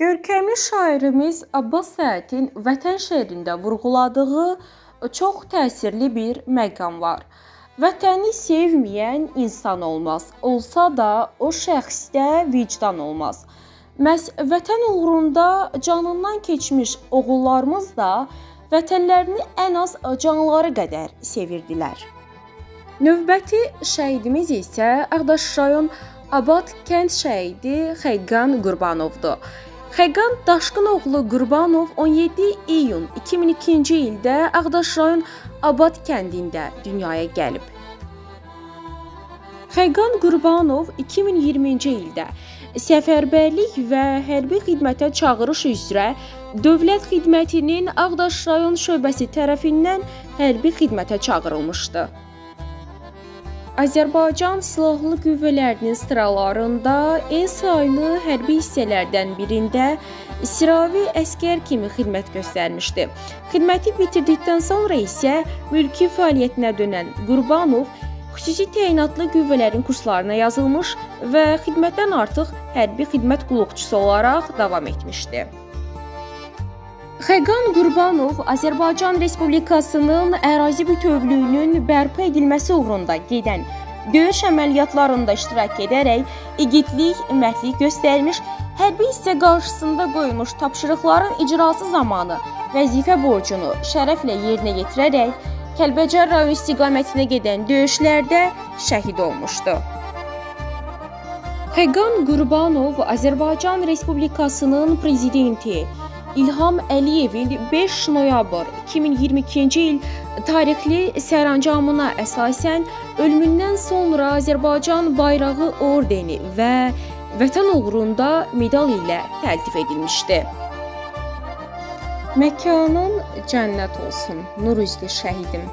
Görkəmli şairimiz Abbas Səhətin Vətən şeirində vurğuladığı çox təsirli bir məqam var. Vətəni sevməyən insan olmaz. Olsa da o şəxsdə vicdan olmaz. Məs vətən uğrunda canından keçmiş oğullarımız da vətənlərini ən az canları qədər sevirdilər. Növbəti şəhidimiz isə Ağdaş rayon Abad kənd şəhidi Xəqan Qurbanovdur. Xəqan Daşqınoğlu Qurbanov 17 iyun 2002-ci ildə Ağdaş rayon Abad kəndində dünyaya gəlib. Xəqan Qurbanov 2020-ci ildə səfərbərlik və hərbi xidmətə çağırış üzrə Dövlət Xidmətinin Ağdaş rayon şöbəsi tərəfindən hərbi xidmətə çağırılmışdı. Azərbaycan Silahlı Qüvvələrinin sıralarında en saylı hərbi hissələrdən birində İsravi əskər kimi xidmət göstərmişdi. Xidməti bitirdikdən sonra isə mülki fəaliyyətinə dönən Qurbanov xüsusi təyinatlı qüvvələrin kurslarına yazılmış və xidmətdən artıq hərbi xidmət qulluqçusu olaraq davam etmişdi. Xəqan Qurbanov Azərbaycan Respublikasının ərazi bütövlüyünün bərpa edilməsi uğrunda gedən döyüş əməliyyatlarında iştirak edərək igidlik, mərdlik göstərmiş, hərbi hissə qarşısında qoyulmuş tapşırıqların icrası zamanı vəzifə borcunu şərəflə yerinə yetirərək Kəlbəcər rayon istiqamətinə gedən döyüşlərdə şəhid olmuşdu. Xəqan Qurbanov Azərbaycan Respublikasının prezidenti İlham Əliyevin 5 noyabr 2022-ci il tarixli sərəncamına əsasən ölümündən sonra Azərbaycan bayrağı ordeni və Vətən uğrunda medal ilə təltif edilmişdi. Məkanın cənnət olsun, nur üzlü şəhidim.